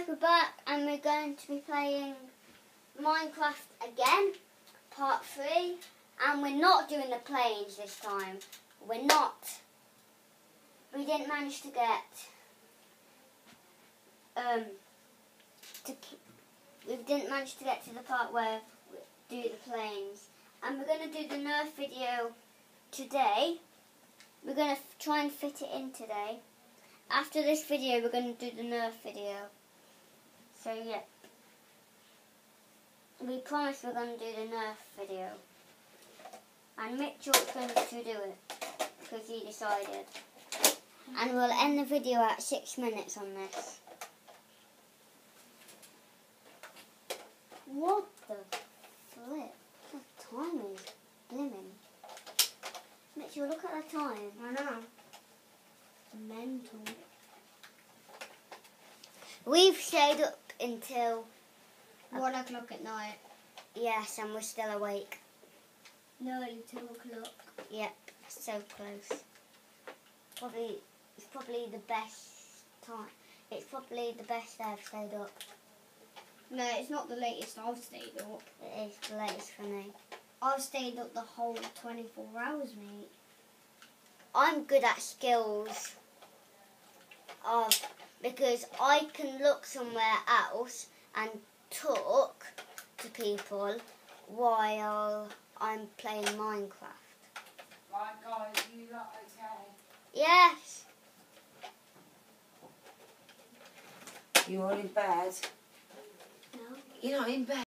guys, we're back and we're going to be playing Minecraft again, part 3. And we're not doing the planes this time. We're not. We didn't manage to get... Um, to, we didn't manage to get to the part where we do the planes. And we're going to do the Nerf video today. We're going to try and fit it in today. After this video, we're going to do the Nerf video. So, yeah. We promise we're going to do the Nerf video. And Mitchell's going to do it. Because he decided. And we'll end the video at six minutes on this. What the flip? The time is blimmin'. Mitchell, look at the time. I know. Mental. We've stayed up until One o'clock at night. yes, and we're still awake. Nearly two o'clock. Yep, so close. Probably it's probably the best time. It's probably the best I've stayed up. No, it's not the latest I've stayed up. It is the latest for me. I've stayed up the whole 24 hours, mate. I'm good at skills of because I can look somewhere else and talk to people while I'm playing Minecraft. Right, guys, you lot okay? Yes. You all in bed? No. You're not in bed.